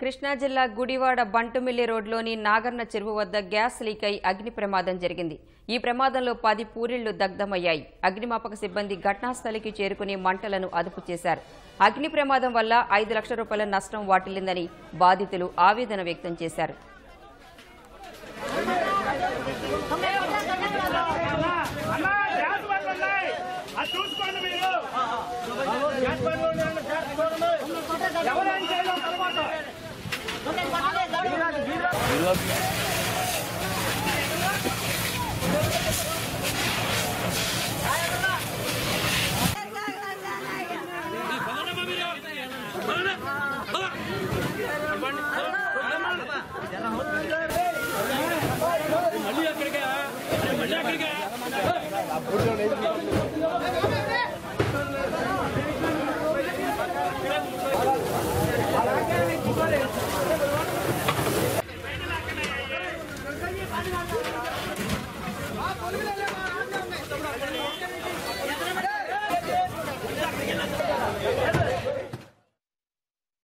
కృష్ణా జిల్లా గుడివాడ బంటుమిల్లి రోడ్లోని నాగర్న చెరువు వద్ద గ్యాస్ లీక్ అయి అగ్ని ప్రమాదం జరిగింది. ఈ ప్రమాదంలో పది పూరిళ్ళు దగ్ధమయ్యాయి. అగ్నిమాపక సిబ్బంది ఘటనాస్థలికి చేరుకుని మంటలను అదుపు చేశారు. అగ్ని ప్రమాదం వల్ల ఐదు లక్షల రూపాయల నష్టం వాటిల్లిందని బాధితులు ఆవేదన వ్యక్తం చేశారు. చూసుకోండి మీరు. मतलब मल्ली अक्कड़ गया मल्ली अक्कड़ गया